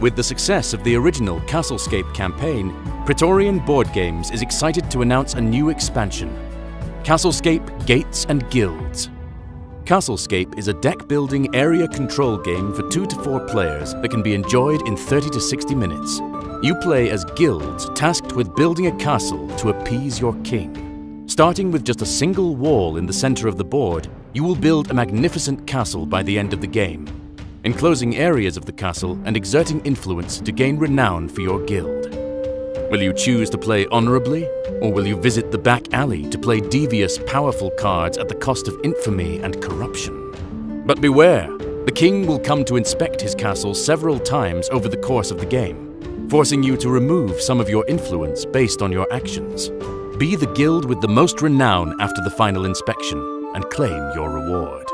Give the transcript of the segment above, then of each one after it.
With the success of the original Castlescape campaign, Praetorian Board Games is excited to announce a new expansion, Castlescape Gates and Guilds. Castlescape is a deck-building area control game for 2 to 4 players that can be enjoyed in 30 to 60 minutes. You play as guilds tasked with building a castle to appease your king. Starting with just a single wall in the center of the board, you will build a magnificent castle by the end of the game, enclosing areas of the castle and exerting influence to gain renown for your guild. Will you choose to play honorably, or will you visit the back alley to play devious, powerful cards at the cost of infamy and corruption? But beware, the king will come to inspect his castle several times over the course of the game forcing you to remove some of your influence based on your actions. Be the guild with the most renown after the final inspection and claim your reward.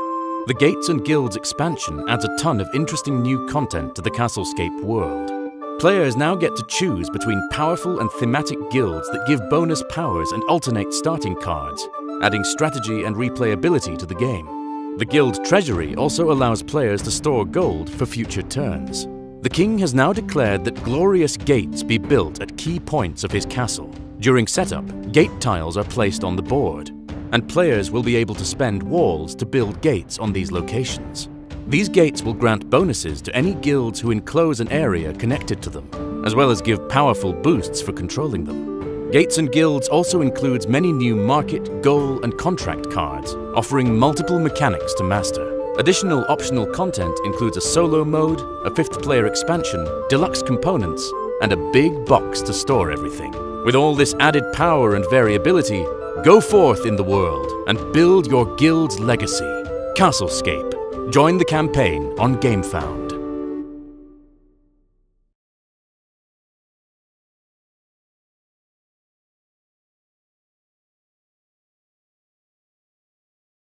The Gates and Guilds expansion adds a ton of interesting new content to the Castlescape world. Players now get to choose between powerful and thematic guilds that give bonus powers and alternate starting cards, adding strategy and replayability to the game. The guild treasury also allows players to store gold for future turns. The king has now declared that glorious gates be built at key points of his castle. During setup, gate tiles are placed on the board, and players will be able to spend walls to build gates on these locations. These gates will grant bonuses to any guilds who enclose an area connected to them, as well as give powerful boosts for controlling them. Gates and Guilds also includes many new market, goal, and contract cards, offering multiple mechanics to master. Additional optional content includes a solo mode, a fifth player expansion, deluxe components, and a big box to store everything. With all this added power and variability, go forth in the world and build your guild's legacy. Castlescape. Join the campaign on GameFound.